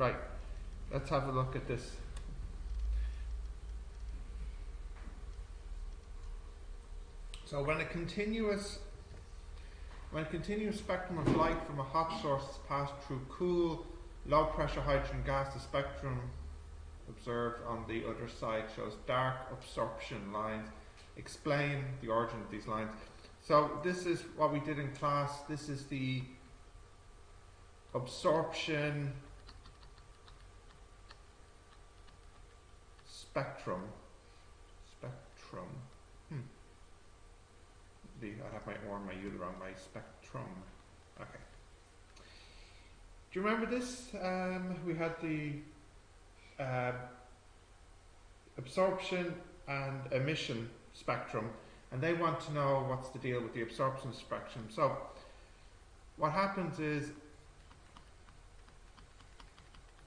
Right, let's have a look at this. So when a continuous when a continuous spectrum of light from a hot source is passed through cool, low pressure hydrogen gas, the spectrum observed on the other side shows dark absorption lines. Explain the origin of these lines. So this is what we did in class. This is the absorption spectrum. Spectrum. Hmm. I have my O and my U wrong, my spectrum. Okay. Do you remember this? Um, we had the uh, absorption and emission spectrum, and they want to know what's the deal with the absorption spectrum. So, what happens is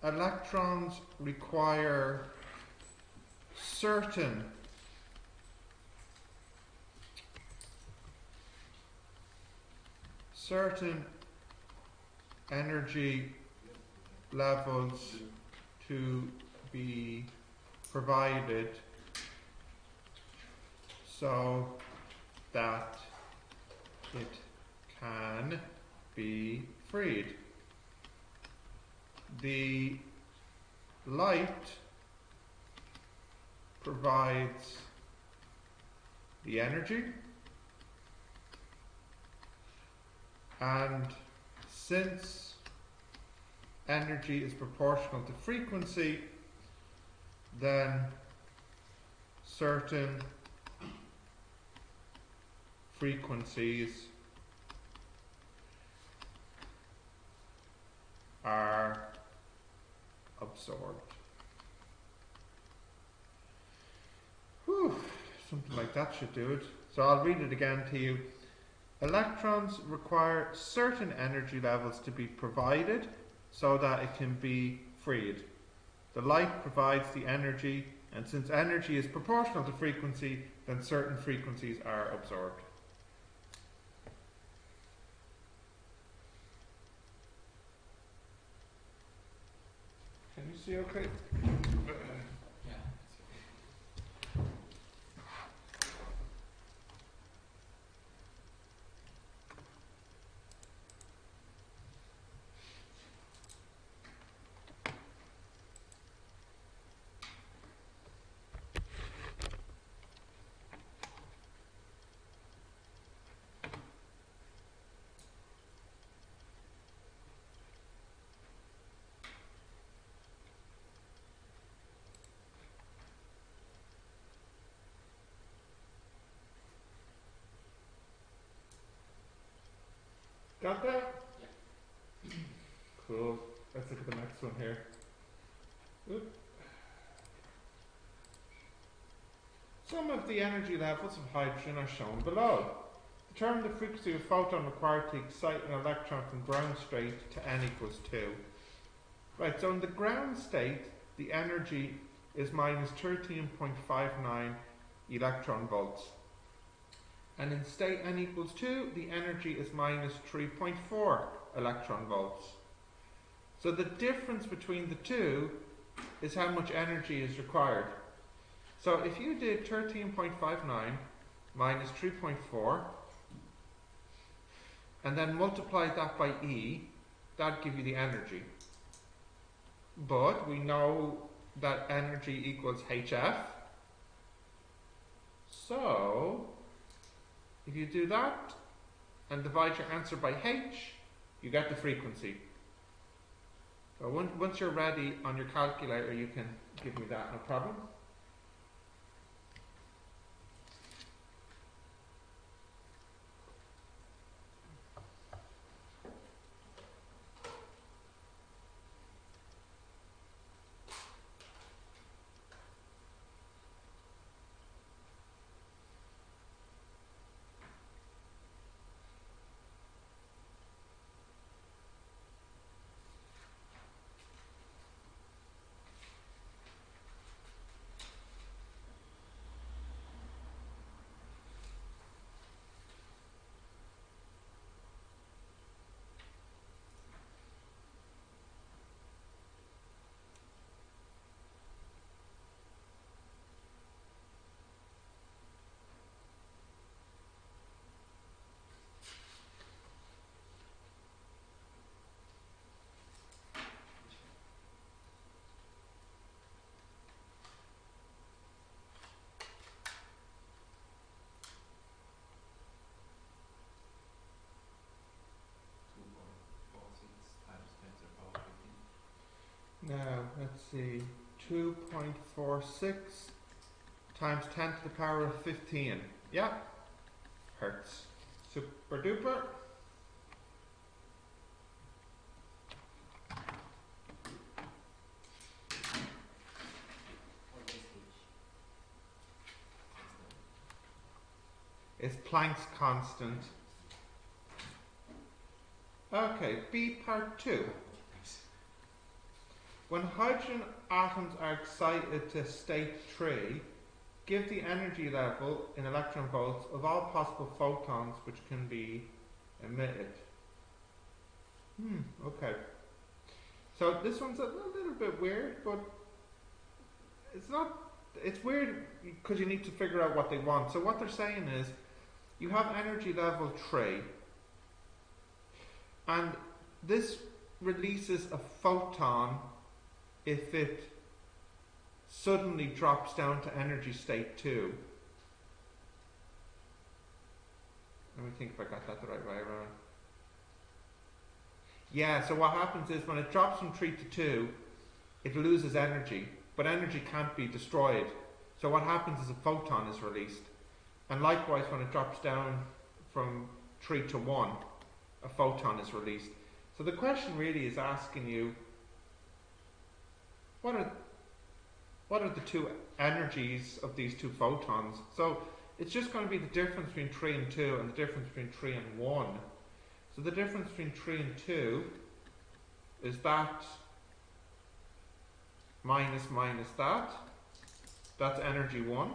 electrons require certain certain energy levels to be provided so that it can be freed. The light provides the energy and since energy is proportional to frequency then certain frequencies are absorbed. Whew, something like that should do it. So I'll read it again to you. Electrons require certain energy levels to be provided so that it can be freed. The light provides the energy, and since energy is proportional to frequency, then certain frequencies are absorbed. Can you see okay? Got that? Yeah. Cool. Let's look at the next one here. Oop. Some of the energy levels of hydrogen are shown below. Determine the frequency of photon required to excite an electron from ground state to n equals 2. Right, so in the ground state, the energy is minus 13.59 electron volts. And in state n equals 2, the energy is minus 3.4 electron volts. So the difference between the two is how much energy is required. So if you did 13.59 minus 3.4 and then multiply that by E, that'd give you the energy. But we know that energy equals HF. So if you do that and divide your answer by h, you get the frequency. So once, you're ready on your calculator, you can give me that, no problem. See, 2.46 times 10 to the power of 15. Yeah, hertz. Super duper. Is Planck's constant. Okay, B part 2. When hydrogen atoms are excited to state 3, give the energy level in electron volts of all possible photons which can be emitted. Hmm, okay. So this one's a little bit weird, but it's not, it's weird because you need to figure out what they want. So what they're saying is, you have energy level 3 and this releases a photon if it suddenly drops down to energy state 2 let me think if I got that the right way around. Yeah so what happens is when it drops from 3 to 2 it loses energy but energy can't be destroyed. So what happens is a photon is released and likewise, when it drops down from 3 to 1, a photon is released. So the question really is asking you what are, what are the two energies of these two photons? So it's just going to be the difference between 3 and 2 and the difference between 3 and 1. So the difference between 3 and 2 is that minus minus that. That's energy 1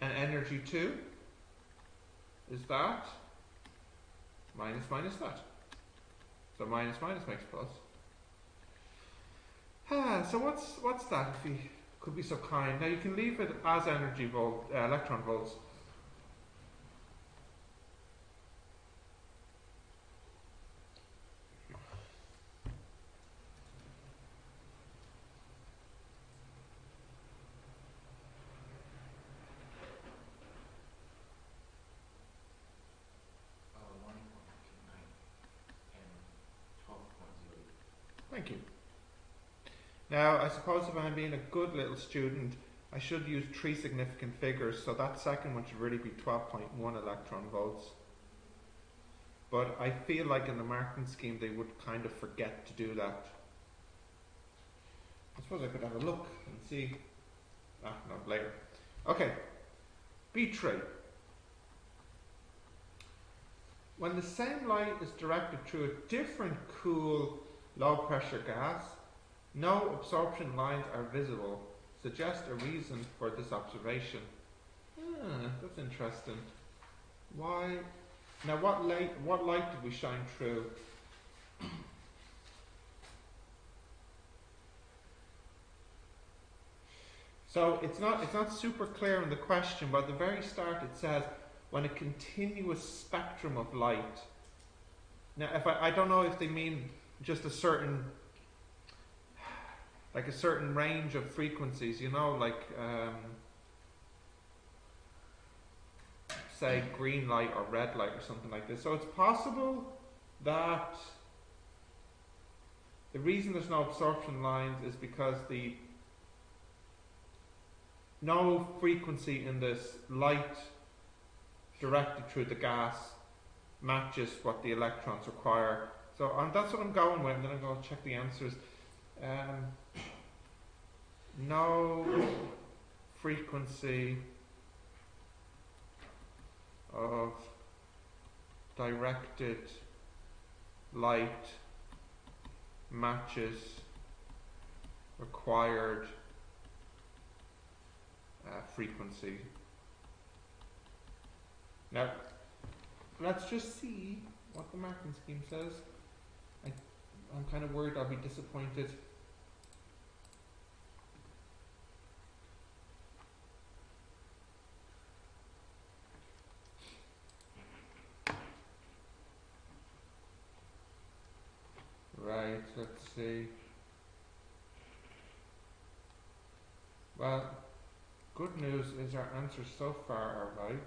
and energy 2 is that minus minus that. So minus minus makes plus. Ah, so what's what's that if you could be so kind? Now you can leave it as energy volt, uh, electron volts. Oh, one point two nine and twelve point zero eight. Thank you. Now, I suppose if I'm being a good little student, I should use three significant figures, so that second one should really be 12.1 electron volts. But I feel like in the marking scheme they would kind of forget to do that. I suppose I could have a look and see. Ah, no, later. Okay, B3. When the same light is directed through a different cool low pressure gas, no absorption lines are visible. Suggest a reason for this observation. Ah, that's interesting. Why? Now, what light? What light did we shine through? So it's not it's not super clear in the question, but at the very start it says when a continuous spectrum of light. Now, if I, I don't know if they mean just a certain like a certain range of frequencies, you know, like um, say green light or red light or something like this. So it's possible that the reason there's no absorption lines is because the no frequency in this light directed through the gas matches what the electrons require. So um, that's what I'm going with, and then I'm going to check the answers. Um, no frequency of directed light matches required uh, frequency. Now, let's just see what the marking scheme says. I, I'm kind of worried I'll be disappointed. right, let's see. Well, good news is our answers so far are right.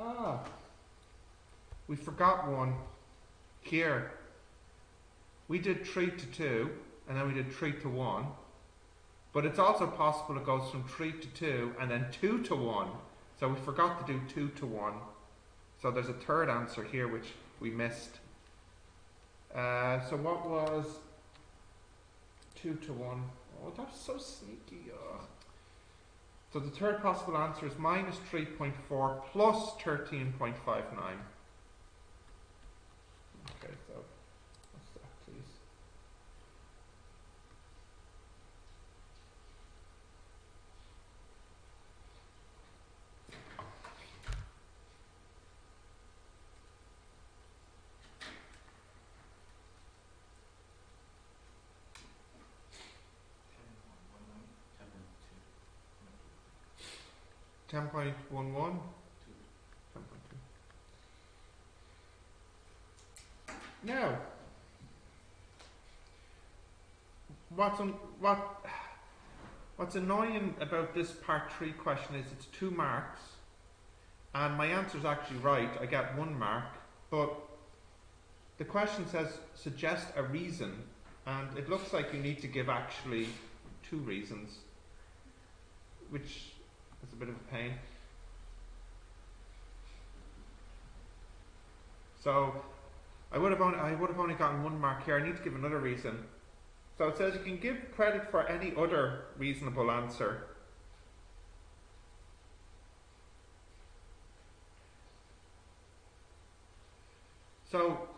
Ah, we forgot one here. We did 3 to 2, and then we did 3 to 1. But it's also possible it goes from 3 to 2 and then 2 to 1. So we forgot to do 2 to 1. So there's a third answer here which we missed. Uh, so what was 2 to 1? Oh, that's so sneaky. Ugh. So the third possible answer is minus 3.4 plus 13.59. Okay, so what's that, please? One nine, 10.11? ten point two. 10.2. Now, what's, what, what's annoying about this part 3 question is it's two marks, and my answer is actually right. I get one mark, but the question says suggest a reason, and it looks like you need to give actually two reasons, which is a bit of a pain. So I would have only I would have only gotten one mark here. I need to give another reason. So it says you can give credit for any other reasonable answer. So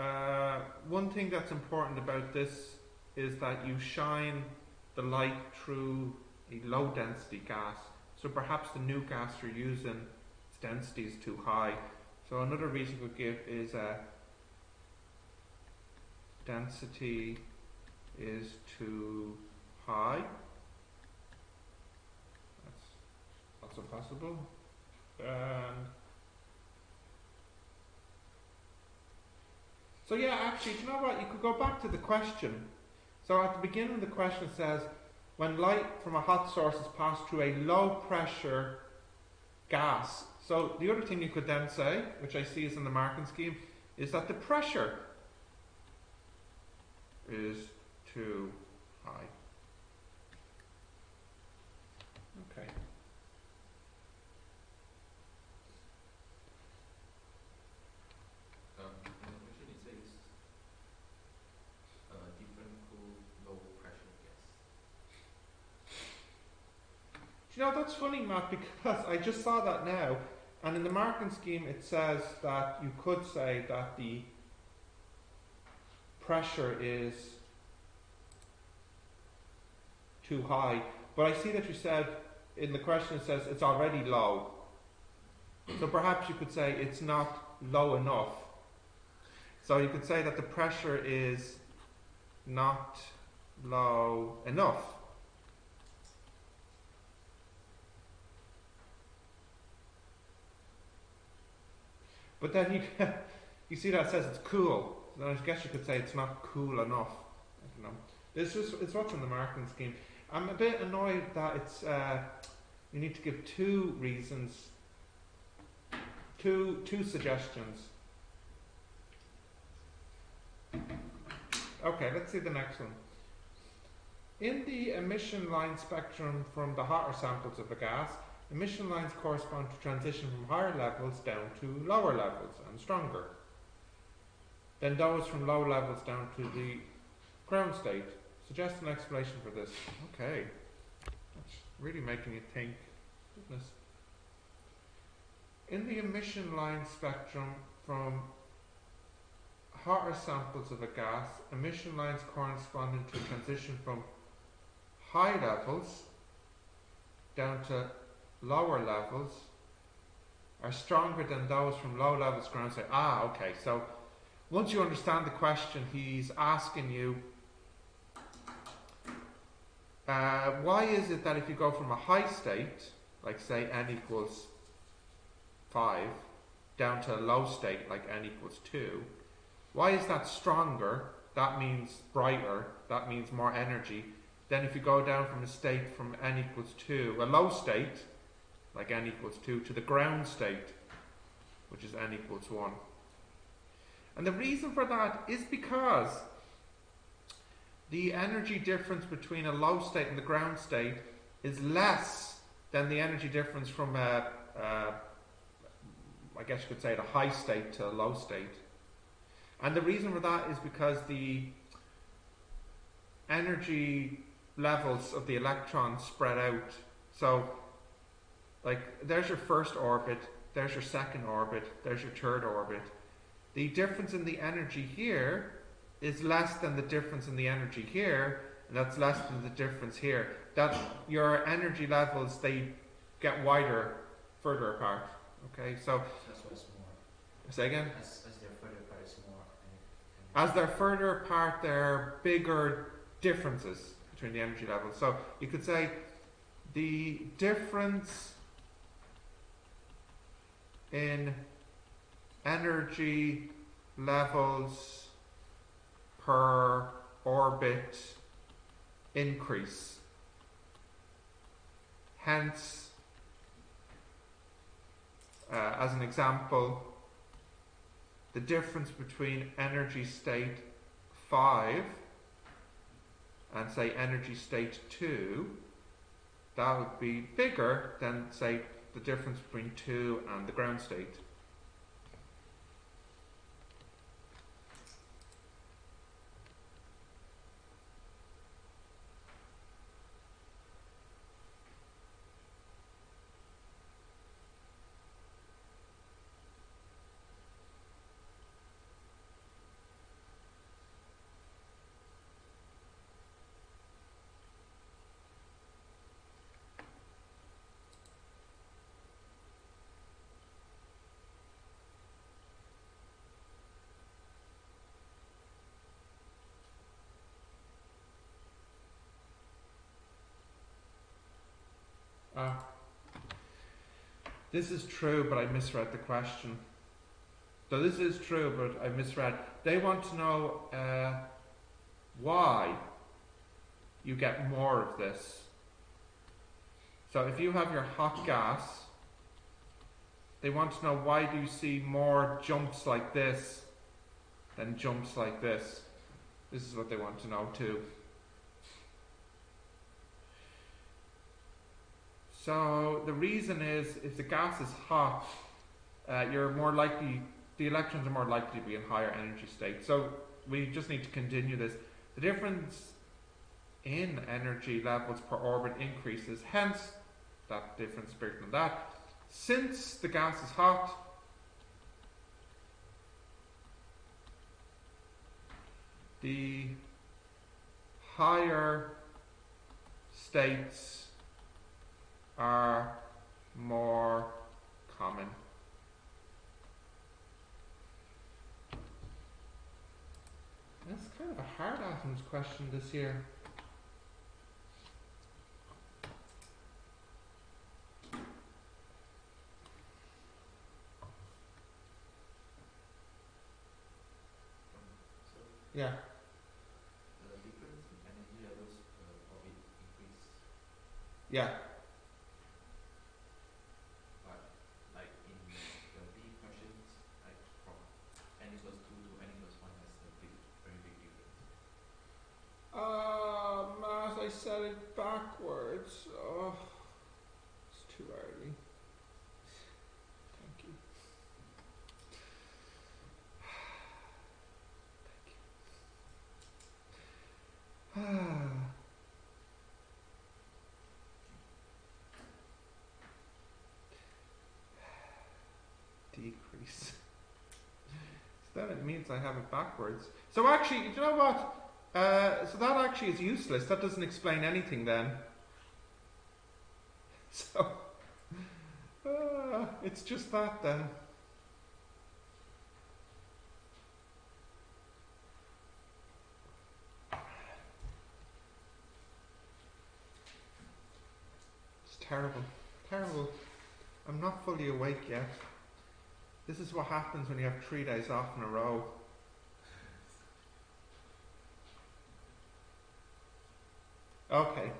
uh, one thing that's important about this is that you shine the light through a low density gas. So perhaps the new gas you're using, its density is too high. So another reason we give is uh, density is too high. That's also possible. And so yeah, actually, do you know what? You could go back to the question. So at the beginning the question says, when light from a hot source is passed through a low pressure gas. So the other thing you could then say, which I see is in the marking scheme, is that the pressure is too high. Okay. Um, in the question it says, uh, cool, low pressure gas. Do you know that's funny, Matt? Because I just saw that now, and in the marking scheme it says that you could say that the pressure is too high, but I see that you said in the question it says it's already low. So perhaps you could say it's not low enough. So you could say that the pressure is not low enough. But then you you see that it says it's cool. So I guess you could say it's not cool enough. I don't know. It's just it's what's in the marketing scheme. I'm a bit annoyed that it's uh, you need to give two reasons, two two suggestions. Okay, let's see the next one. In the emission line spectrum from the hotter samples of a gas, emission lines correspond to transition from higher levels down to lower levels and stronger. Then those from low levels down to the ground state. Suggest an explanation for this. Okay. That's really making you think. Goodness. In the emission line spectrum from hotter samples of a gas, emission lines corresponding to transition from high levels down to lower levels are stronger than those from low levels ground state. Ah, okay. So once you understand the question, he's asking you uh, why is it that if you go from a high state, like say n equals 5, down to a low state, like n equals 2, why is that stronger? That means brighter, that means more energy. Then if you go down from a state from n equals 2, a low state, like n equals 2, to the ground state, which is n equals 1. And the reason for that is because the energy difference between a low state and the ground state is less than the energy difference from a, a I guess you could say, a high state to a low state. And the reason for that is because the energy levels of the electrons spread out. So, like, there's your first orbit, there's your second orbit, there's your third orbit. The difference in the energy here is less than the difference in the energy here, and that's less than the difference here. That your energy levels they get wider further apart. Okay, so that's why it's more. say again. As, as they're further apart, it's more. And, and As they're further apart, there are bigger differences between the energy levels. So you could say the difference in energy levels per orbit increase. Hence, uh, as an example, the difference between energy state 5 and say energy state 2 that would be bigger than say the difference between 2 and the ground state Ah. This is true, but I misread the question. So this is true, but I misread. They want to know uh, why you get more of this. So if you have your hot gas, they want to know why do you see more jumps like this than jumps like this. This is what they want to know too. So the reason is if the gas is hot, uh, you're more likely, the electrons are more likely to be in higher energy states. So we just need to continue this. The difference in energy levels per orbit increases, hence that difference than that. Since the gas is hot, the higher states are more common. That's kind of a hard Athens question this year. Yeah. the difference in energy levels per orbit increase. Yeah. But like in the B questions, like from n equals two to n equals one has a big, very big difference. Uh, Matt, I said it backwards. Oh, it's too early. Thank you. Thank you. Decrease. So then it means I have it backwards. So actually, you know what? Uh, so that actually is useless. That doesn't explain anything then. So, uh, it's just that then. It's terrible. Terrible. I'm not fully awake yet. This is what happens when you have three days off in a row. Okay.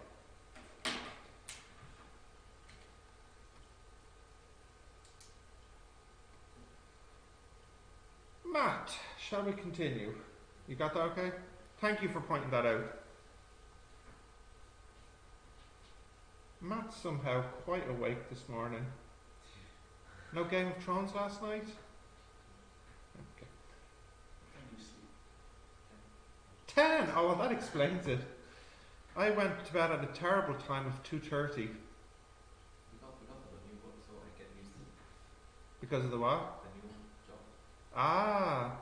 Matt, shall we continue? You got that okay? Thank you for pointing that out. Matt's somehow quite awake this morning. No Game of Thrones last night? Okay. When you sleep. Ten! Oh, well, that explains it. I went to bed at a terrible time of 2.30 We got, we got the new book, so I get used to because of the what? the new job. Ah!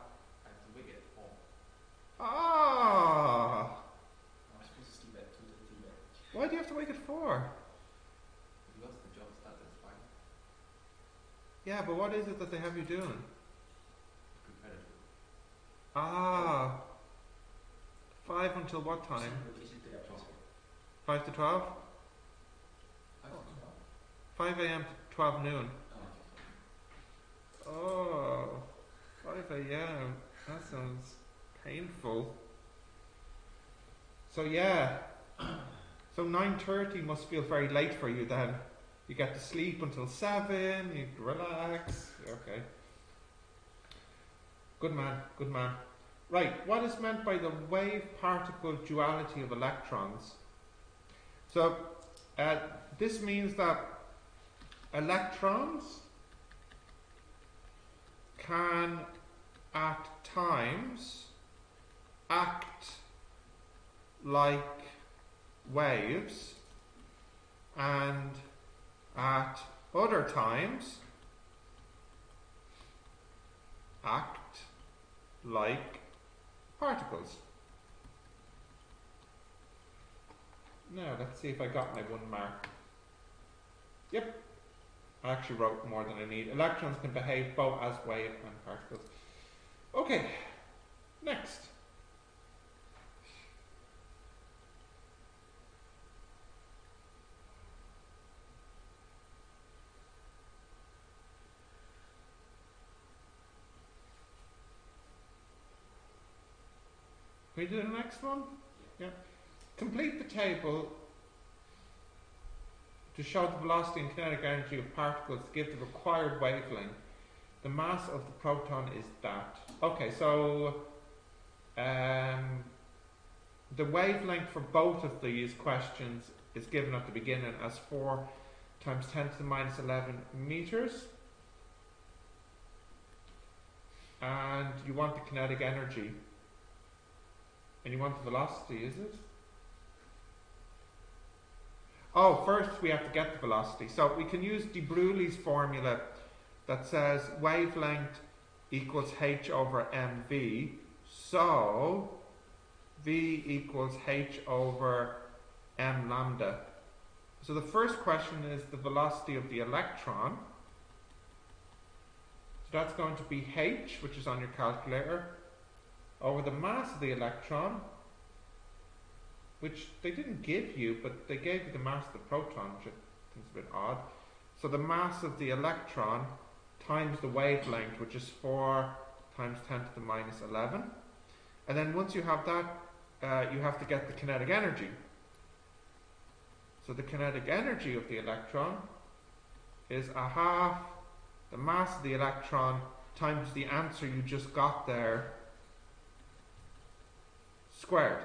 I have to wake at 4. Ah! I'm supposed to sleep at two thirty. But Why do you have to wake at 4? Because the job starts at 5. Yeah, but what is it that they have you doing? Prepare food. Ah! 5 until what time? Location to their place. 5 to 12? 5 to 12. 5 a.m. to 12 noon. oh. Oh, 5 a.m. That sounds painful. So yeah, so 9:30 must feel very late for you then. You get to sleep until 7, you relax. Okay. Good man, good man. Right, what is meant by the wave particle duality of electrons? So, uh, this means that electrons can at times act like waves and at other times act like particles. Now let's see if I got my one mark. Yep, I actually wrote more than I need. Electrons can behave both as wave and particles. Okay, next. We do the next one? Yeah. Complete the table to show the velocity and kinetic energy of particles to give the required wavelength. The mass of the proton is that. Okay, so um, the wavelength for both of these questions is given at the beginning as 4 times 10 to the minus 11 meters. And you want the kinetic energy. And you want the velocity, is it? Oh, first we have to get the velocity. So we can use de Broglie's formula that says wavelength equals h over mv. So v equals h over m lambda. So the first question is the velocity of the electron. So that's going to be h, which is on your calculator, over the mass of the electron, which they didn't give you, but they gave you the mass of the proton, which I think is a bit odd. So the mass of the electron times the wavelength, which is 4 times 10 to the minus 11. And then once you have that, uh, you have to get the kinetic energy. So the kinetic energy of the electron is a half the mass of the electron times the answer you just got there squared.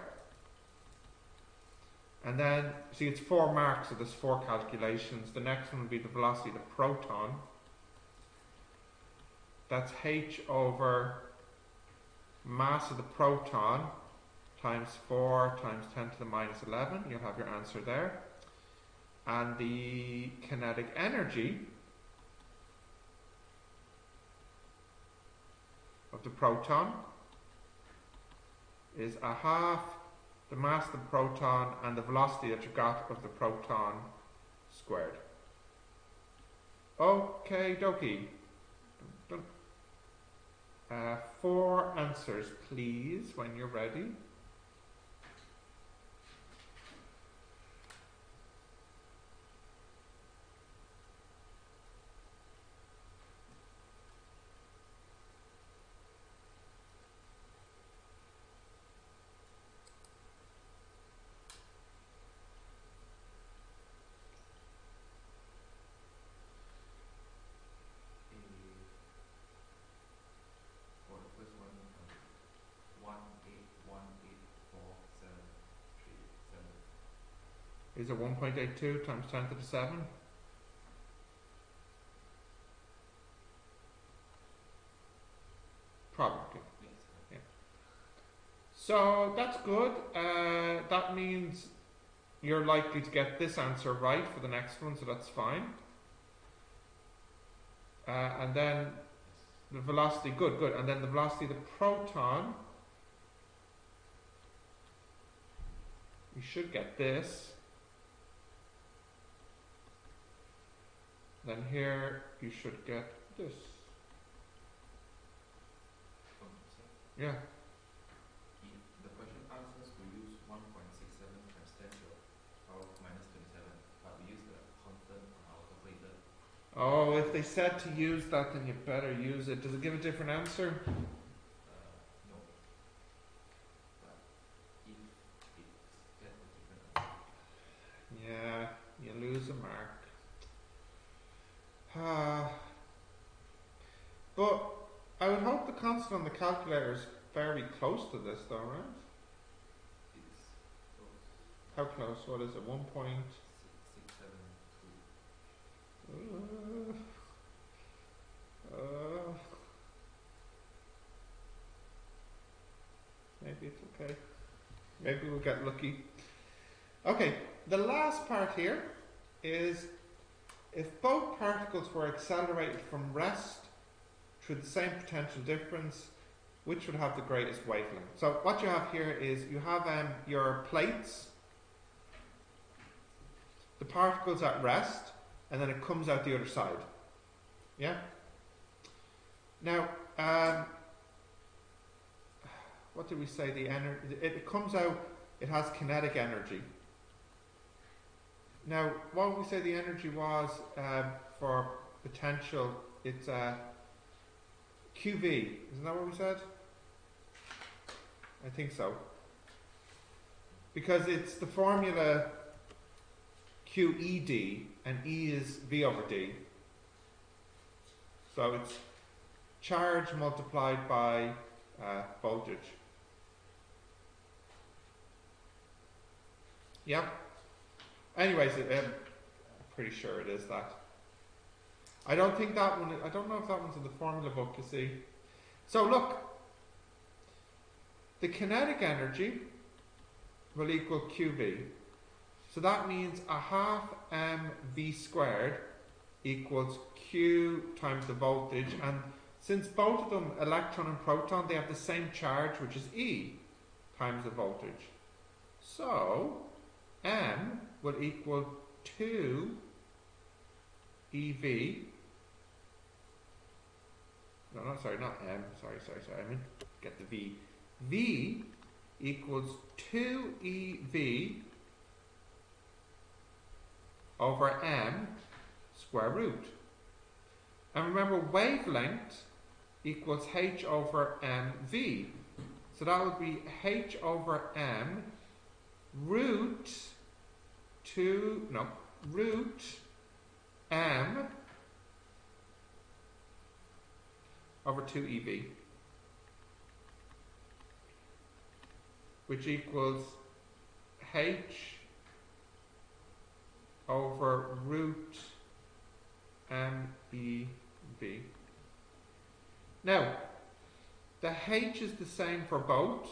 And then, see, it's four marks, so there's four calculations. The next one will be the velocity of the proton. That's h over mass of the proton times 4 times 10 to the minus 11. You'll have your answer there. And the kinetic energy of the proton is a half the mass of the proton and the velocity that you got of the proton squared. Okay, dokie. Uh, four answers, please, when you're ready. The, for the first one, uh, Is it 1.82 times 10 to the 7? Probably. So that's good. Uh, that means you're likely to get this answer right for the next one, so that's fine. Uh, and then the velocity, good, good. And then the velocity of the proton, you should get this. Then here you should get this. Yeah. he, the question answers we use 1.67 times 10 to the power of minus 27, but we use the constant on our calculator. Oh, if they said to use that, then you better use it. Does it give a different answer? Uh, no. But if it's get a different answer, Yeah, you lose a mark. Ah. but I would hope the constant on the calculator is very close to this, though, right? How close? What is it? One point. Six, six, seven, two. Uh, uh, maybe it's okay. Maybe we'll get lucky. Okay, the last part here is if both particles were accelerated from rest through the same potential difference, which would have the greatest wavelength? So what you have here is you have um, your plates, the particles at rest, and then it comes out the other side. Yeah? Now, um, what did we say? The energy, it, it comes out, it has kinetic energy. Now, what would we say the energy was um, for potential? It's uh, QV, isn't that what we said? I think so. Because it's the formula QED and E is V over D. So it's charge multiplied by uh, voltage. Yeah. Anyways, it, I'm pretty sure it is that. I don't think that one. I don't know if that one's in the formula book. You see. So look. The kinetic energy will equal QV. So that means a half mv squared equals q times the voltage, and since both of them, electron and proton, they have the same charge, which is E times the voltage. So m will equal 2 EV. No, no, sorry, not m. Sorry, sorry, sorry. I mean, get the V. V equals 2 EV over m square root. And remember, wavelength equals h over mv. So that would be h over m root 2, no, root m over 2 EV. Which equals h over root MEV. Now, the H is the same for both,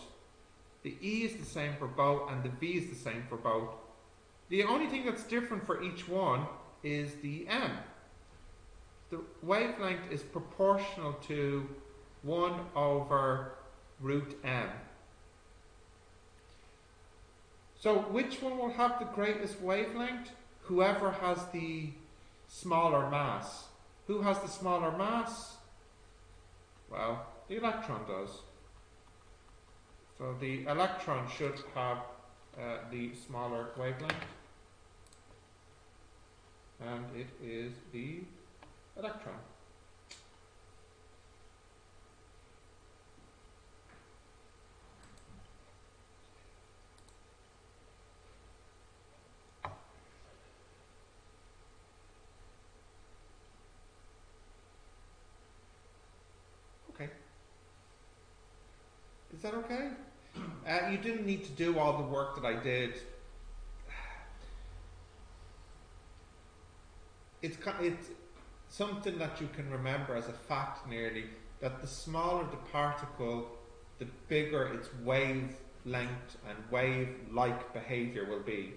the E is the same for both, and the V is the same for both. The only thing that's different for each one is the M. The wavelength is proportional to 1 over root M. So, which one will have the greatest wavelength? Whoever has the smaller mass. Who has the smaller mass? Well, the electron does. So the electron should have uh, the smaller wavelength. And it is the electron. Okay. Is that okay? Uh, you didn't need to do all the work that I did. it's it's something that you can remember as a fact nearly that the smaller the particle, the bigger its wavelength and wave-like behavior will be.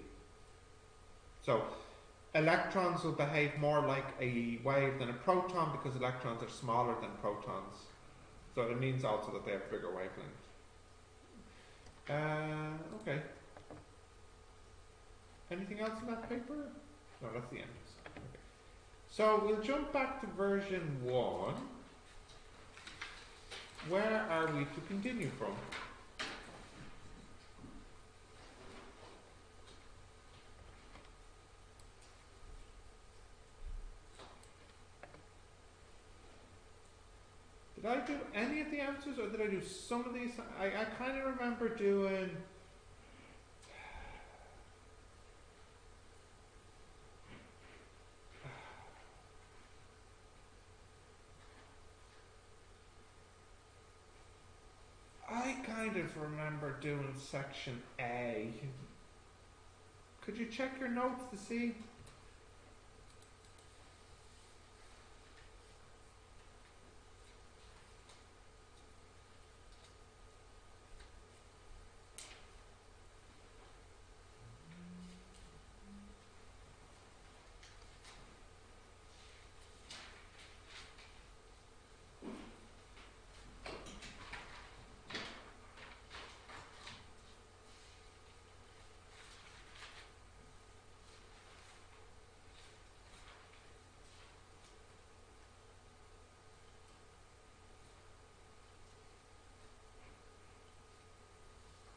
So, electrons will behave more like a wave than a proton because electrons are smaller than protons. So it means also that they have bigger wavelength. Uh, okay. Anything else in that paper? No, that's the end. Okay. So we'll jump back to version one. Where are we to continue from? Did I do any of the answers or did I do some of these? I, I kind of remember doing. I kind of remember doing section A. Could you check your notes to see?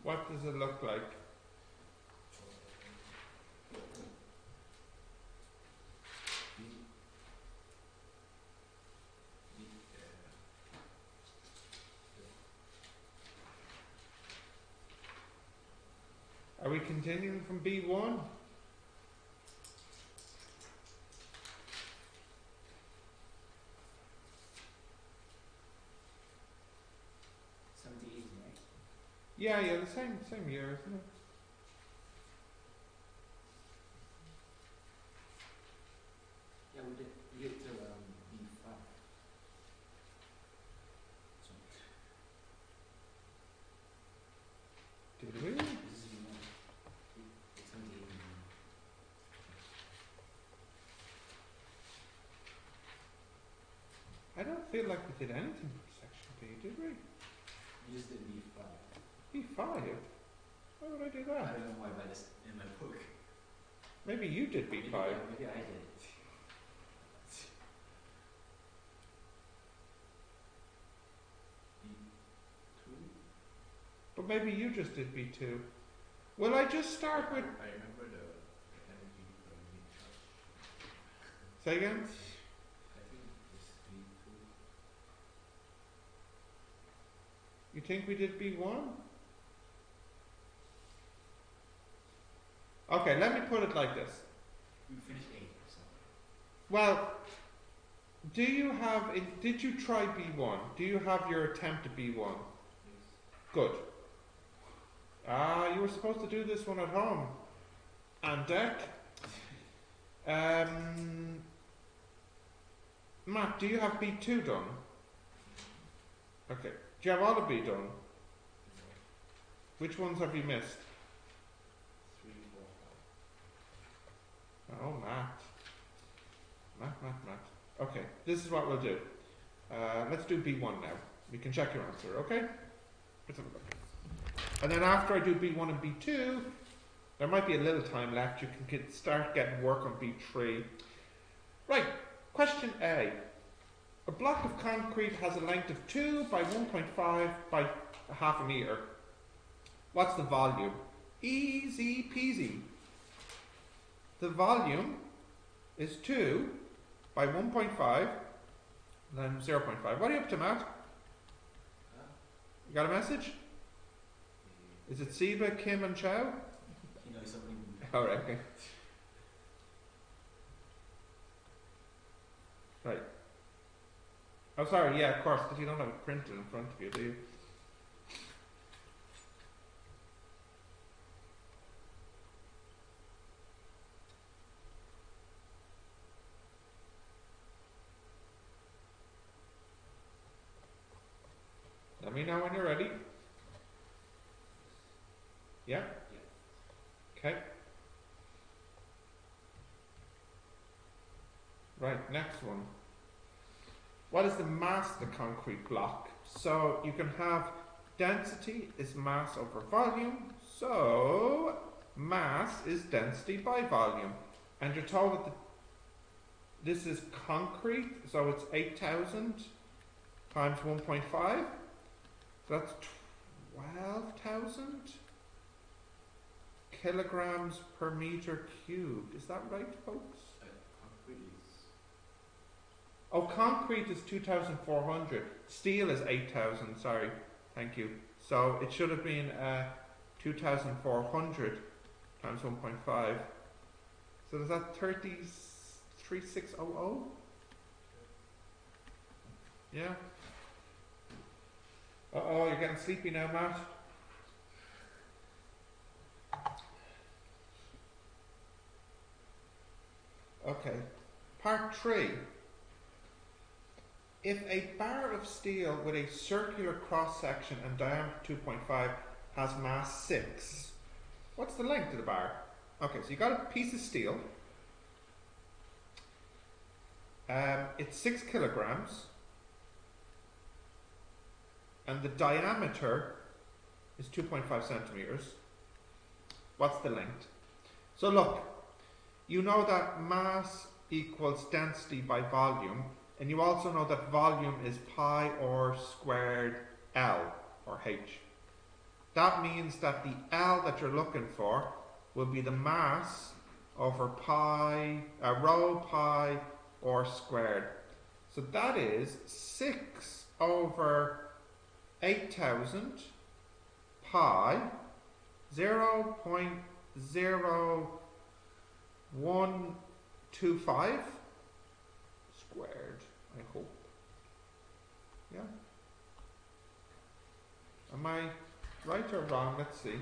What does it look like? Are we continuing from B1? Yeah, yeah, the same same year, isn't it? Yeah, we did, we did till um B five. So Did we? this is you know, it's seventy eighty. I don't feel like we did anything for section B, did we? We just did B five. Why would I do I that? don't know why, but it's in my book. Maybe you did Maybe, B5. maybe I did. B two? But maybe you just did B2. Will I just start with. I remember the, the energy per unit charge. Say again? I think it's B two. You think we did B1? Okay, let me put it like this. We finished eight or something. Well, do you have. Did you try B1? Do you have your attempt at B1? Yes. Good. Ah, you were supposed to do this one at home. And deck. Um, Matt, do you have B2 done? Okay. Do you have all of B done? Which ones have you missed? Three, four, five. Oh, Matt. Matt, Matt, Matt. Okay, this is what we'll do. Uh, let's do B1 now. We can check your answer, okay? Let's have a look. And then after I do B1 and B2, there might be a little time left. You can get, start getting work on B3. Right, question A. A block of concrete has a length of 2 by 1.5 by half a metre. What's the volume? Easy peasy. The volume is 2 by 1.5, then 0.5. What are you up to, Matt? You got a message? Hmm. Is it Siba, Kim, and Chow? You know, something. Alright, okay. Right. Oh, sorry, yeah, of course, because you don't have it printed in front of you, do you? me know when you're ready. Yeah? Okay. Right, next one. What is the mass of the concrete block? So you can have density is mass over volume. So mass is density by volume. And you're told that the, this is concrete, so it's 8,000 times 1.5. That's 12,000 kilograms per meter cubed. Is that right, folks? Uh, concrete is Oh, concrete is 2,400. Steel is 8,000. Sorry. Thank you. So it should have been uh, 2,400 times 1.5. So is that 33,600? Yeah. Uh oh, you're getting sleepy now, Matt. Okay. Part 3. If a bar of steel with a circular cross section and diameter 2.5 has mass 6, what's the length of the bar? Okay, so you got a piece of steel. Um, it's 6 kilograms. And the diameter is 2.5 centimeters. What's the length? So look, you know that mass equals density by volume. And you also know that volume is pi r squared L or H. That means that the L that you're looking for will be the mass over pi, uh, rho pi r squared. So that is 6 over 8,000 pi 0.0125 squared. I hope. Yeah. Am I right or wrong? Let's see.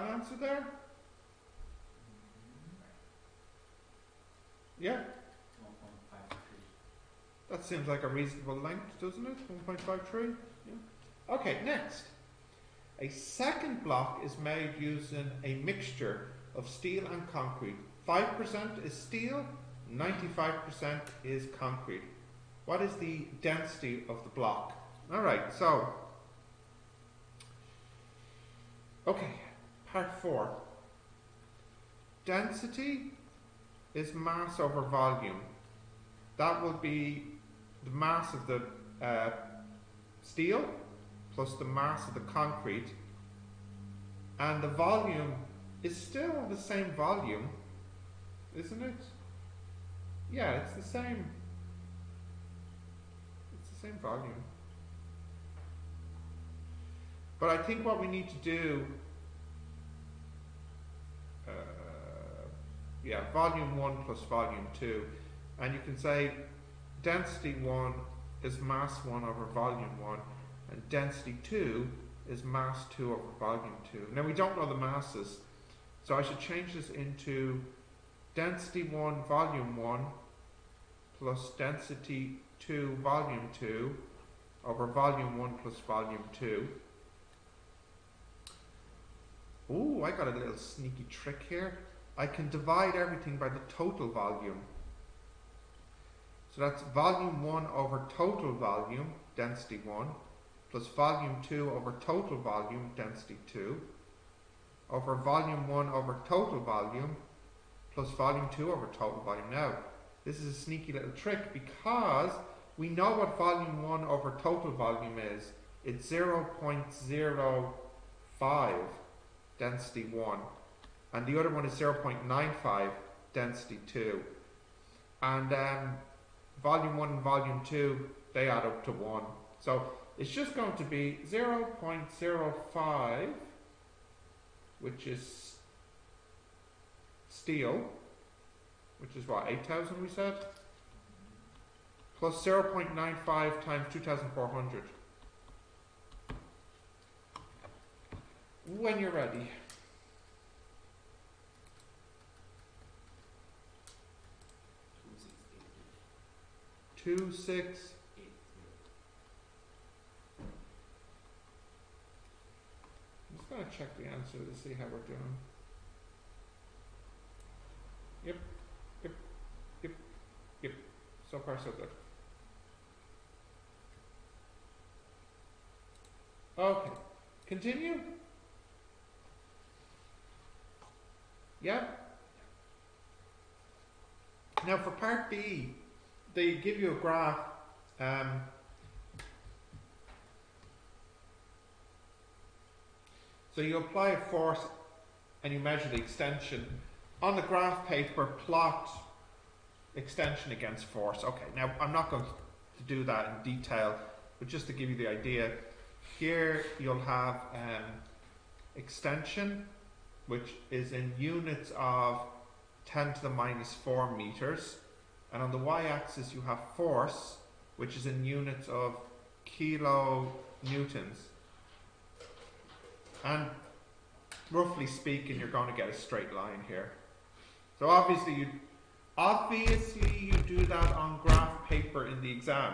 Answer there? Yeah, one point five three. that seems like a reasonable length, doesn't it? 1.53? Yeah. Okay, next. A second block is made using a mixture of steel and concrete. 5% is steel, 95% is concrete. What is the density of the block? Alright, so. Okay, part 4. Density is mass over volume. That will be the mass of the uh, steel plus the mass of the concrete. And the volume is still the same volume, isn't it? Yeah, it's the same. It's the same volume. But I think what we need to do, uh, yeah, volume 1 plus volume 2, and you can say density 1 is mass 1 over volume 1, and density 2 is mass 2 over volume 2. Now we don't know the masses, so I should change this into density 1 volume 1 plus density 2 volume 2 over volume 1 plus volume 2. Ooh, I got a little sneaky trick here. I can divide everything by the total volume. So that's volume 1 over total volume, density 1, plus volume 2 over total volume, density 2, over volume 1 over total volume, plus volume 2 over total volume. Now, this is a sneaky little trick because we know what volume 1 over total volume is. It's 0.05 density 1. And the other one is 0.95 density 2. And um, volume 1 and volume 2, they add up to 1. So it's just going to be 0.05, which is steel, which is what, 8,000 we said? Plus 0.95 times 2,400. When you're ready. Two six. I'm just going to check the answer to see how we're doing. Yep, yep, yep, yep. So far, so good. Okay, continue. Yep. Now for part B, they give you a graph. Um, So you apply a force and you measure the extension. On the graph paper, plot extension against force. Okay, now I'm not going to do that in detail, but just to give you the idea, here you'll have um, extension, which is in units of 10 to the minus 4 meters. And on the y-axis you have force, which is in units of kilo newtons. And roughly speaking, you're going to get a straight line here. So obviously you obviously you do that on graph paper in the exam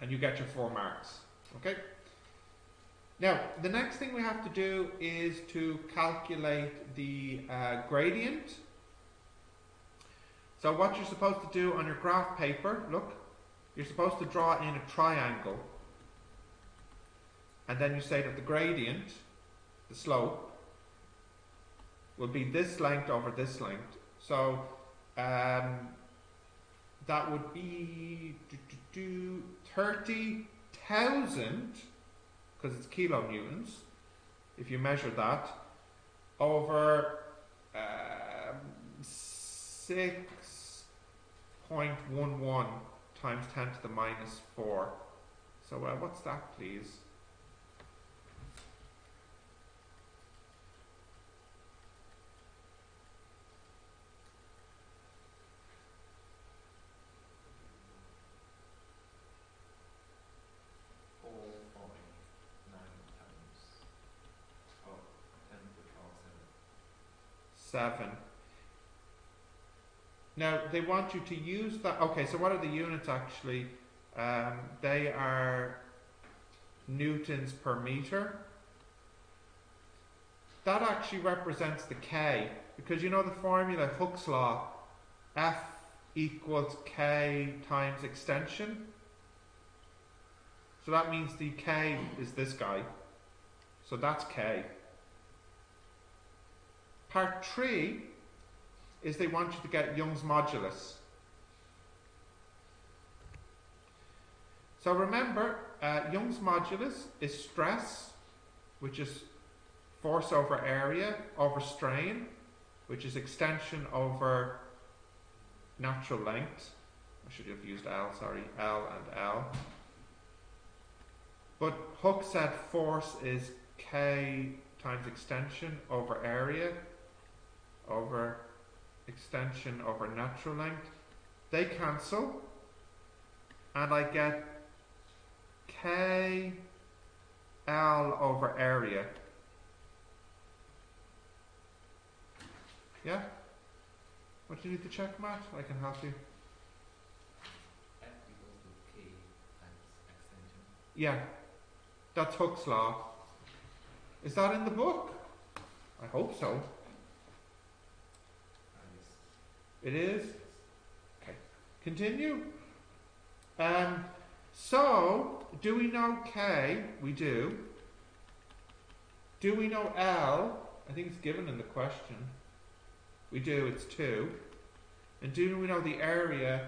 and you get your four marks. Okay? Now, the next thing we have to do is to calculate the uh, gradient. So what you're supposed to do on your graph paper, look, you're supposed to draw in a triangle. And then you say that the gradient, the slope, will be this length over this length. So um, that would be do, do, do, 30,000, because it's kilonewtons, if you measure that, over um, 6.11 times 10 to the minus 4. So uh, what's that, please? Four point nine times. Oh, ten to the power seven. 7. Now, they want you to use that. Okay, so what are the units actually? Um, they are newtons per meter. That actually represents the K because you know the formula, Hooke's law, F equals K times extension. So that means the K is this guy. So that's K. Part 3 is they want you to get Young's modulus. So remember, uh, Young's modulus is stress, which is force over area over strain, which is extension over natural length. I should have used L, sorry, L and L. But Hooke said force is K times extension over area over extension over natural length. They cancel, and I get K L over area. Yeah? What do you need to check, Matt? I can help you. F equals to K times extension. Yeah, that's Hooke's law. Is that in the book? I hope so. Ah, yes. It is? Okay. Continue. Um, so, do we know K? We do. Do we know L? I think it's given in the question. We do, it's 2. And do we know the area?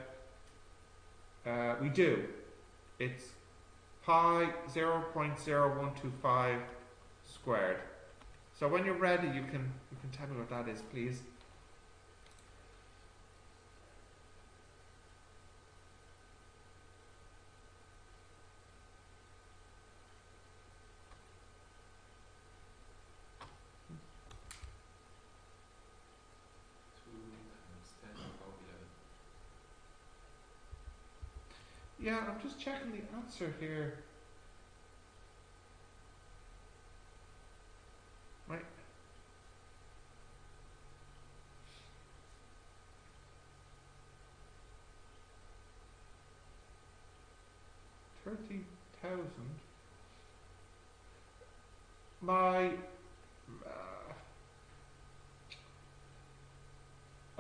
Uh, we do. It's pi 0.0125 squared. So when you're ready, you can you can tell me what that is, please. Two times ten to the power of eleven. Yeah, I'm just checking the answer here. Right. Thirty thousand. My. Uh,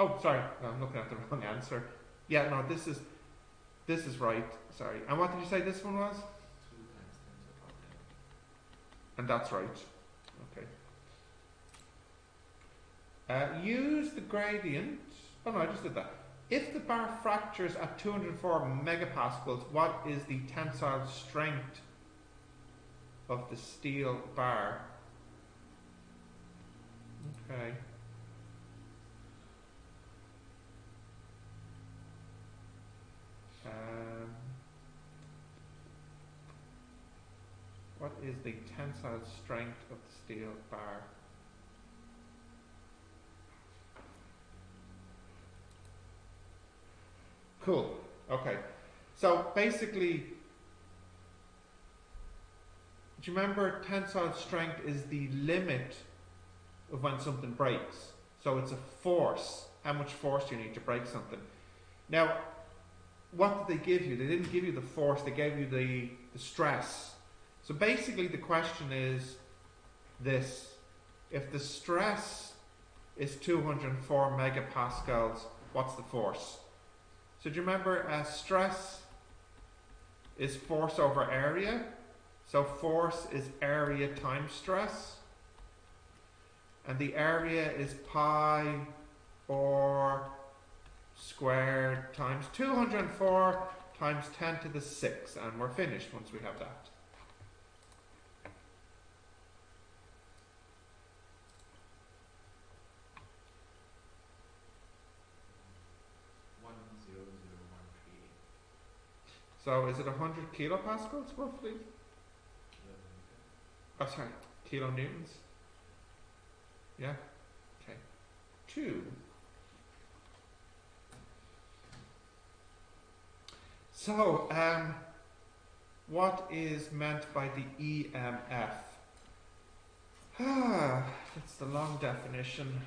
oh, sorry. No, I'm looking at the wrong answer. Yeah, no, this is this is right. Sorry. And what did you say this one was? And that's right. Okay. Uh, use the gradient. Oh no, I just did that. If the bar fractures at 204 megapascals, what is the tensile strength of the steel bar? Okay. Um, what is the tensile strength of the steel bar? Cool. Okay. So basically, do you remember tensile strength is the limit of when something breaks? So it's a force. How much force you need to break something. Now, what did they give you? They didn't give you the force, they gave you the, the stress. So basically, the question is this if the stress is 204 megapascals, what's the force? So do you remember uh, stress is force over area? So force is area times stress. And the area is pi or squared times 204 times 10 to the 6. And we're finished once we have that. One zero zero one three. So is it 100 kilopascals roughly? Oh, sorry, kilonewtons. Yeah. Okay. Two. So, um, what is meant by the EMF? Ah, it's the long definition.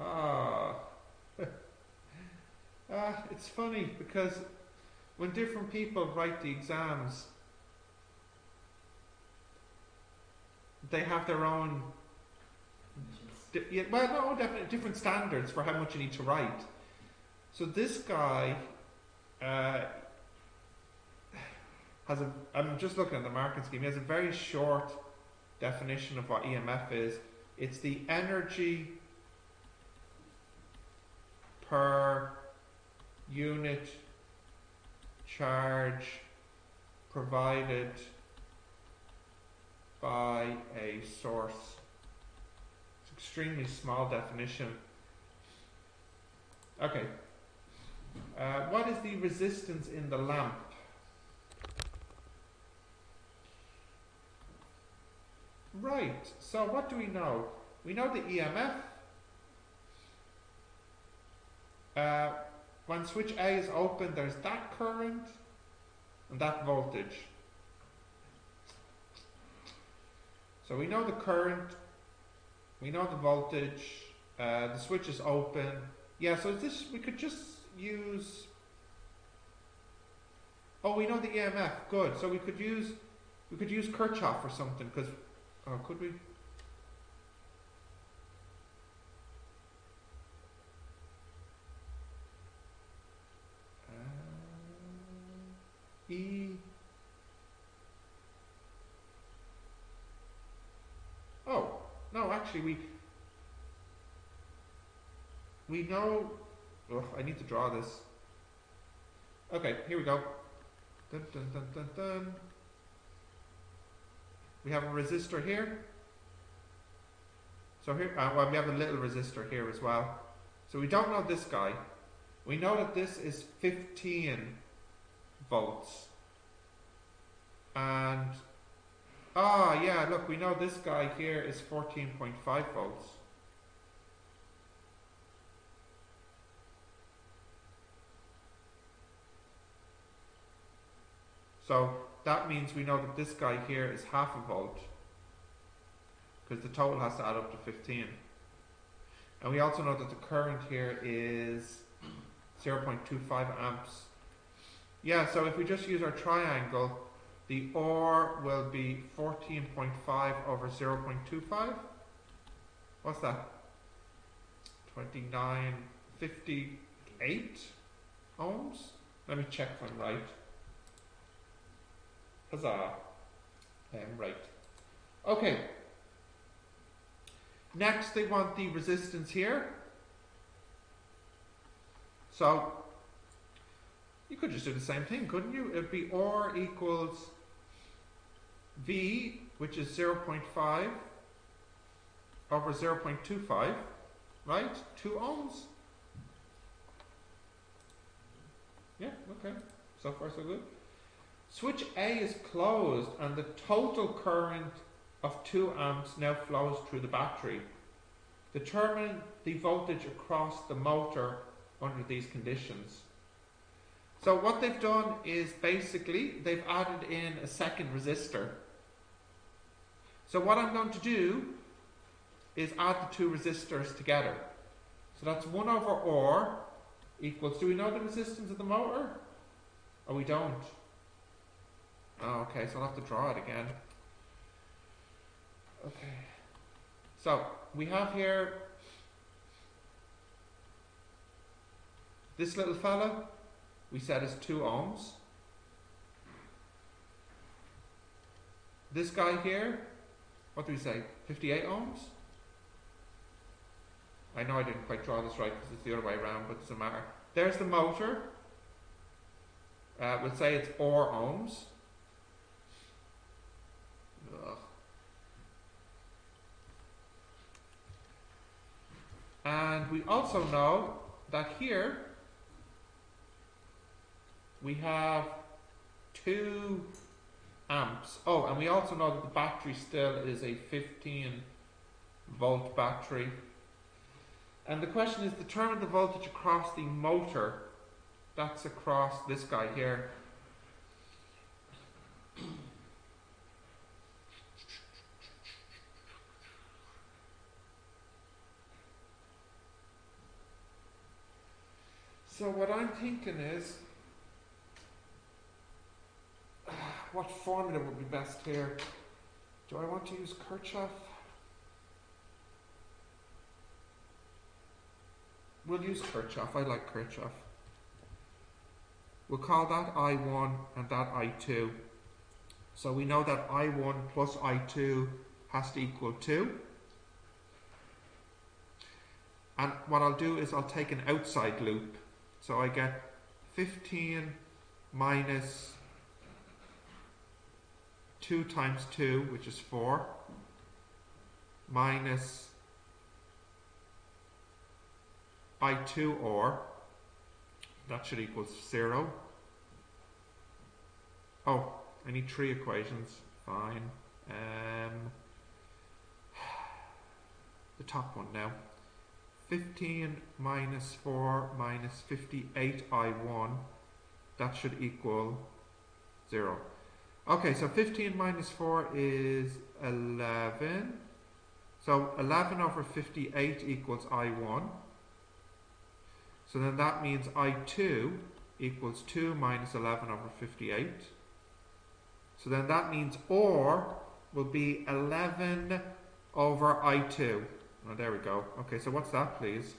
Ah. ah, it's funny because when different people write the exams, they have their own yeah, well, no, definitely different standards for how much you need to write. So this guy uh, has a. I'm just looking at the marking scheme. He has a very short definition of what EMF is. It's the energy per unit charge provided by a source. It's extremely small definition. Okay. Uh, what is the resistance in the lamp? Right. So what do we know? We know the EMF. Uh, when switch A is open, there's that current and that voltage. So we know the current, we know the voltage, uh, the switch is open. Yeah, so this we could just use. Oh, we know the EMF. Good. So we could use we could use Kirchhoff or something because oh, could we? Uh, e actually we we know. I need to draw this. Okay, here we go. Dun, dun, dun, dun, dun. We have a resistor here. So here, uh, well, we have a little resistor here as well. So we don't know this guy. We know that this is 15 volts. And, ah, yeah, look, we know this guy here is 14.5 volts. So that means we know that this guy here is half a volt because the total has to add up to 15. And we also know that the current here is 0.25 amps. Yeah, so if we just use our triangle, the R will be 14.5 over 0.25. What's that? 2958 ohms? Let me check if I'm right. Huzzah. I am right. Okay. Next, they want the resistance here. So, you could just do the same thing, couldn't you? It'd be R equals V, which is 0.5 over 0.25, right? 2 ohms. Yeah, okay. So far, so good. Switch A is closed and the total current of 2 amps now flows through the battery. Determine the voltage across the motor under these conditions. So what they've done is basically they've added in a second resistor. So what I'm going to do is add the two resistors together. So that's 1 over R equals, do we know the resistance of the motor? Oh, we don't? Oh, okay, so I'll have to draw it again. Okay. So, we have here this little fella, we said is 2 ohms. This guy here, what do we say? 58 ohms? I know I didn't quite draw this right because it's the other way around, but it doesn't matter. There's the motor. Uh, we'll say it's 4 ohms. Ugh. And we also know that here we have two amps. Oh, and we also know that the battery still is a 15 volt battery. And the question is determine the voltage across the motor. That's across this guy here. So what I'm thinking is, what formula would be best here? Do I want to use Kirchhoff? We'll use Kirchhoff. I like Kirchhoff. We'll call that I1 and that I2. So we know that I1 plus I2 has to equal 2. And what I'll do is I'll take an outside loop. So I get 15 minus 2 times 2, which is 4, minus by 2 or, that should equal 0. Oh, I need three equations, fine. Um, the top one now. 15 minus 4 minus 58i1, that should equal 0. Okay, so 15 minus 4 is 11. So 11 over 58 equals I1. So then that means I2 equals 2 minus 11 over 58. So then that means OR will be 11 over I2. Oh, there we go. Okay, so what's that, please?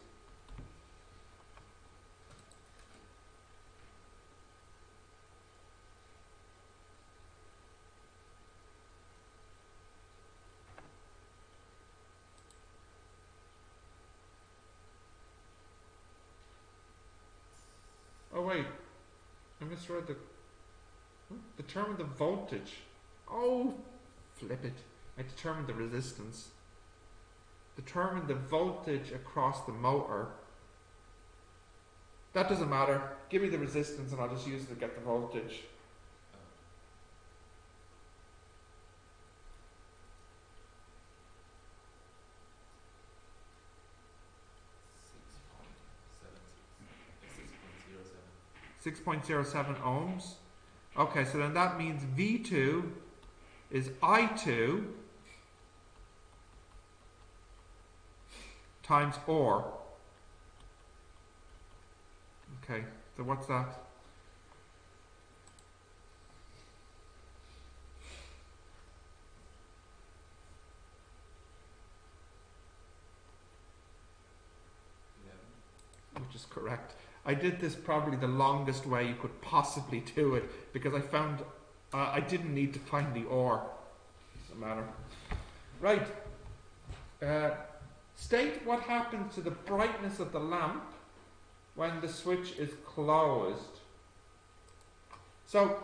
Misread the. hmm? Determine the voltage. Oh, flip it. I determined the resistance. Determine the voltage across the motor. That doesn't matter. Give me the resistance and I'll just use it to get the voltage. Six point seven six. Six point zero seven. 6.07 ohms. Okay, so then that means V2 is I2 times OR. Okay, so what's that? Which is correct. I did this probably the longest way you could possibly do it because I found uh, I didn't need to find the OR. Doesn't matter. Right. Uh, state what happens to the brightness of the lamp when the switch is closed. So,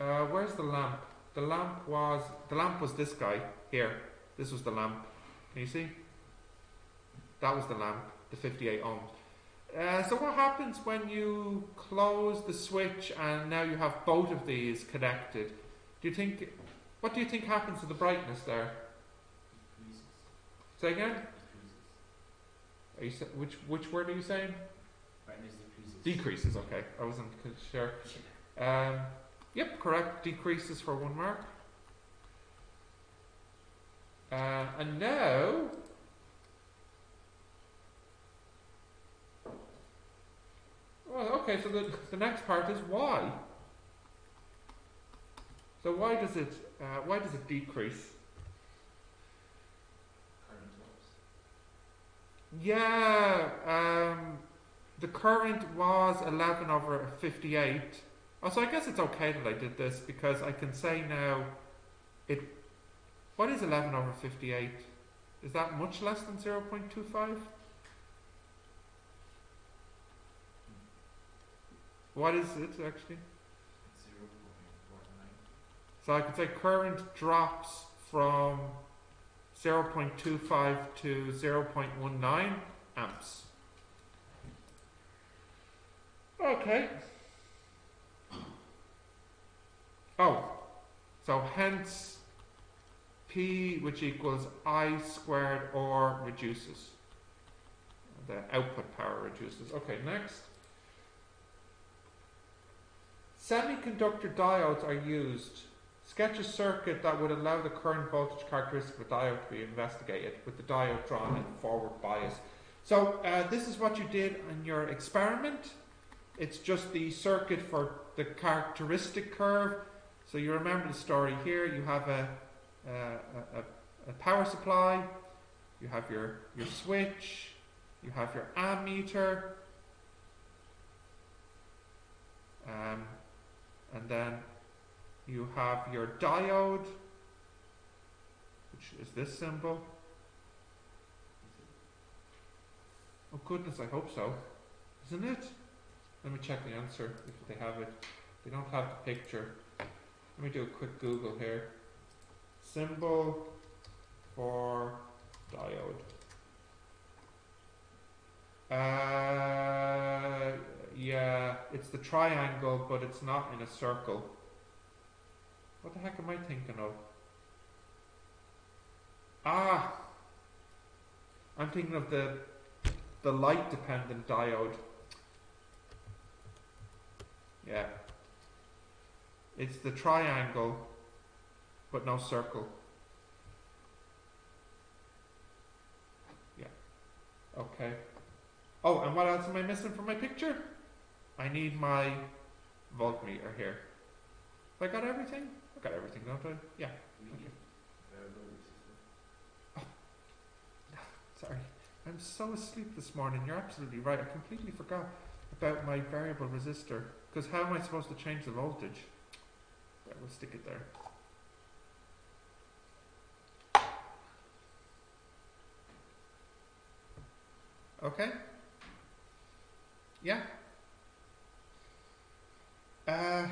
uh, where's the lamp? The lamp was the lamp was this guy here. This was the lamp. Can you see? That was the lamp, the 58 ohms. Uh, so what happens when you close the switch and now you have both of these connected? Do you think? What do you think happens to the brightness there? Decreases. Say again. Decreases. Are you which which word are you saying? Brightness decreases. Decreases. Okay, I wasn't sure. Um, yep, correct. Decreases for one mark. Uh, and now. Well, okay, so the, the next part is why. So why does it uh, why does it decrease? Yeah, um, the current was 11 over 58. Oh, so I guess it's okay that I did this because I can say now it. What is 11 over 58? Is that much less than 0.25? What is it actually? Zero point one nine. So I could say current drops from 0.25 to 0.19 amps. Okay. Oh, so hence P which equals I squared or reduces. The output power reduces. Okay, next. Semiconductor diodes are used. Sketch a circuit that would allow the current voltage characteristic of a diode to be investigated with the diode drawn in forward bias. So uh, this is what you did in your experiment. It's just the circuit for the characteristic curve. So you remember the story here. You have a, a, a, power supply. You have your, your switch. You have your ammeter. Um, and then you have your diode, which is this symbol. Oh goodness, I hope so. Isn't it? Let me check the answer if they have it. They don't have the picture. Let me do a quick Google here. Symbol for diode. Uh, yeah, it's the triangle, but it's not in a circle. What the heck am I thinking of? Ah, I'm thinking of the the light dependent diode. Yeah, it's the triangle, but no circle. Yeah. Okay. Oh, and what else am I missing from my picture? I need my voltmeter here. Have I got everything? I got everything, don't I? Yeah. Okay. variable resistor. Sorry. I'm so asleep this morning. You're absolutely right. I completely forgot about my variable resistor. Because how am I supposed to change the voltage? Yeah, we'll stick it there. Okay? Yeah? Uh,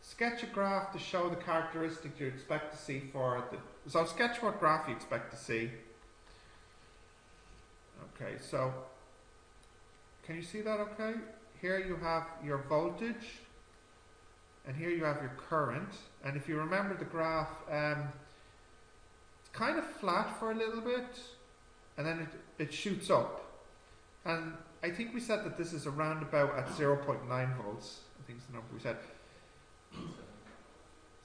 sketch a graph to show the characteristic you expect to see for the, so sketch what graph you expect to see. Okay, so can you see that okay? Here you have your voltage and here you have your current. And if you remember the graph, um, it's kind of flat for a little bit and then it, it shoots up. And I think we said that this is around about at 0.9 volts. I think it's the number we said.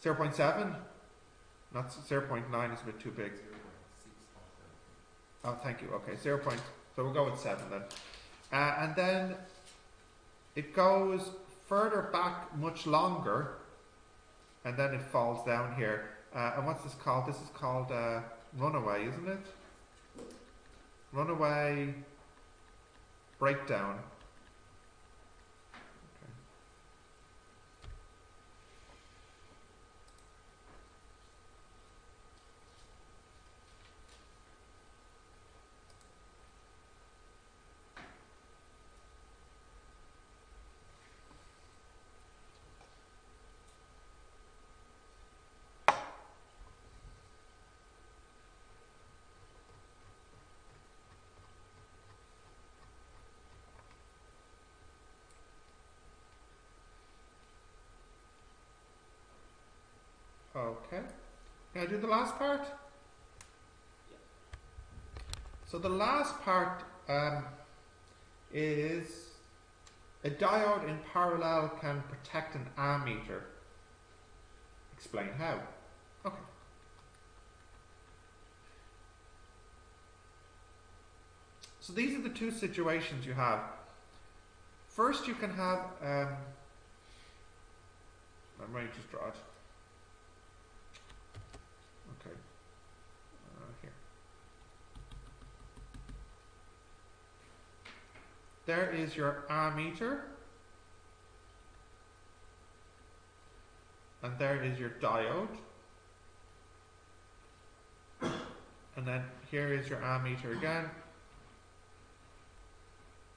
0.7? Not s- 0.9 is a bit too big. Oh, thank you. Okay, 0. Point, so we'll go with 7 then. Uh, and then it goes further back much longer, and then it falls down here. Uh, and what's this called? This is called uh, runaway, isn't it? Runaway breakdown. Okay. Okay. Can I do the last part? So the last part um, is a diode in parallel can protect an ammeter. Explain how. Okay. So these are the two situations you have. First, you can have. Um, I just draw it. Okay. Uh, here. There is your ammeter. And there is your diode. And then here is your ammeter again.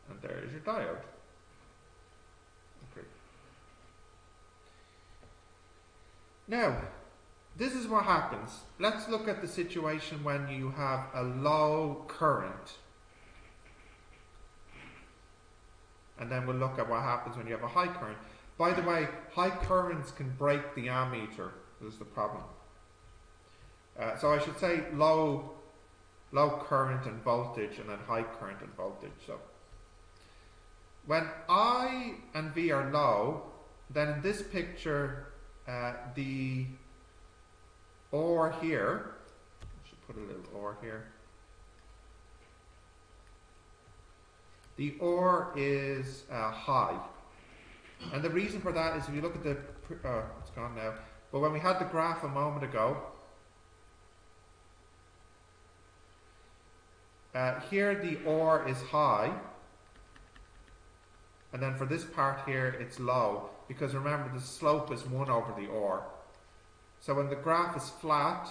And there is your diode. Okay. Now, this is what happens. Let's look at the situation when you have a low current. And then we'll look at what happens when you have a high current. By the way, high currents can break the ammeter. Is the problem. Uh, so I should say low, low current and voltage, and then high current and voltage. So when I and V are low, then in this picture, uh, the or here, I should put a little or here. The or is uh, high. And the reason for that is if you look at the, uh, it's gone now, but when we had the graph a moment ago, uh, here the or is high, and then for this part here it's low, because remember the slope is 1 over the or. So when the graph is flat,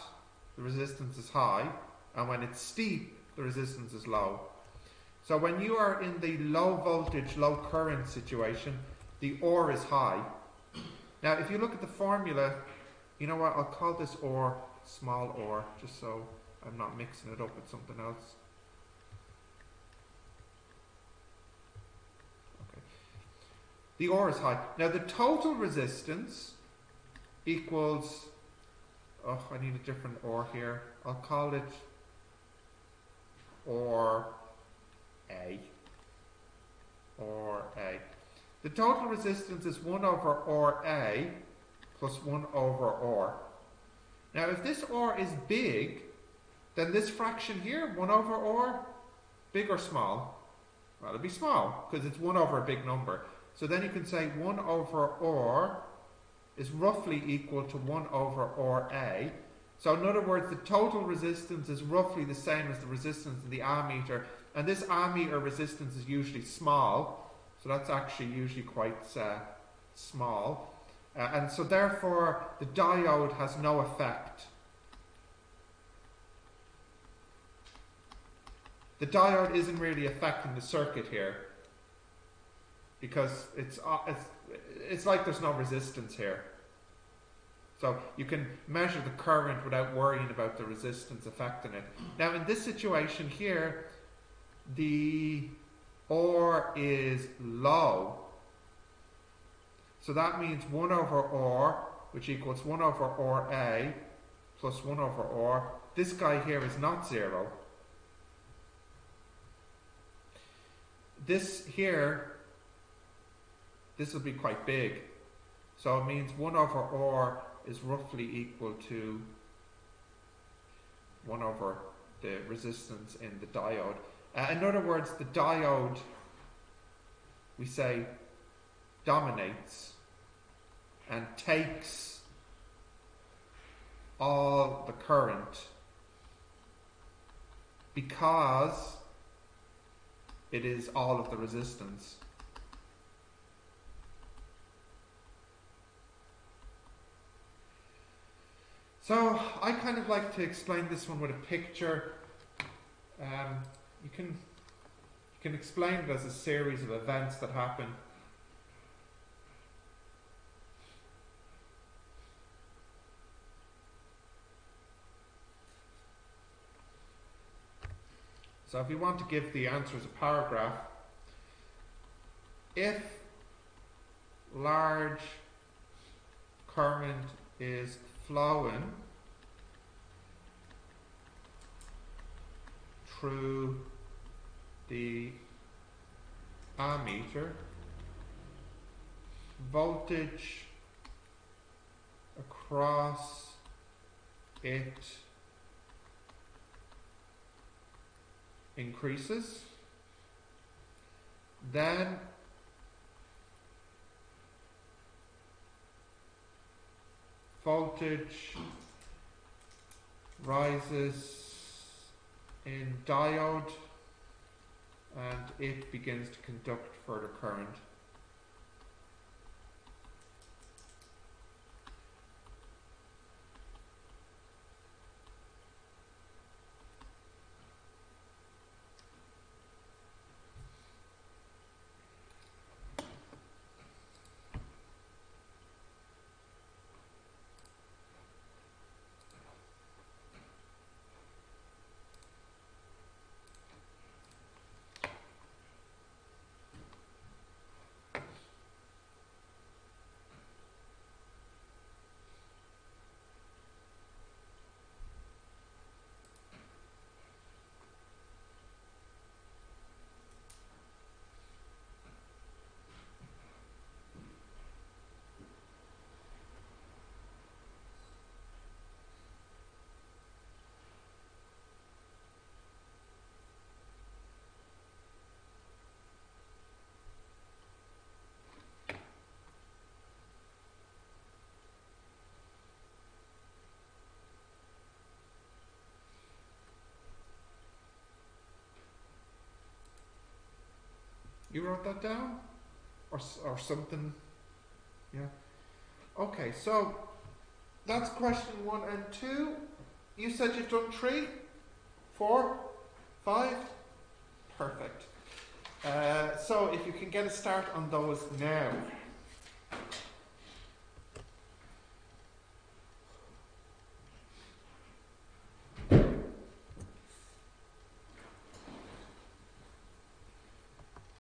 the resistance is high, and when it's steep, the resistance is low. So when you are in the low voltage, low current situation, the OR is high. Now, if you look at the formula, you know what? I'll call this OR small OR, just so I'm not mixing it up with something else. Okay. The OR is high. Now, the total resistance equals oh, I need a different or here. I'll call it or A. The total resistance is 1 over RA plus 1 over R. Now, if this R is big, then this fraction here, 1 over R, big or small? Well, it'll be small because it's 1 over a big number. So then you can say 1 over R is roughly equal to 1 over RA. So in other words, the total resistance is roughly the same as the resistance in the ammeter, and this ammeter resistance is usually small, so that's actually usually quite uh, small. Uh, and so therefore, the diode has no effect. The diode isn't really affecting the circuit here because it's, uh, it's, it's like there's no resistance here. So you can measure the current without worrying about the resistance affecting it. Now, in this situation here, the R is low. So that means 1 over R, which equals 1 over RA plus 1 over R. This guy here is not 0. This here, this will be quite big. So it means 1 over R is roughly equal to 1 over the resistance in the diode. Uh, in other words, the diode, we say, dominates and takes all the current because it is all of the resistance. So I kind of like to explain this one with a picture. Um, you can you can explain it as a series of events that happen. So if you want to give the answer as a paragraph, if large current is flowing through the ammeter, voltage across it increases, then voltage rises in diode and it begins to conduct further current. You wrote that down? Or, or something? Yeah. Okay, so that's question one and two. You said you've done three, four, five? Perfect. Uh, so if you can get a start on those now.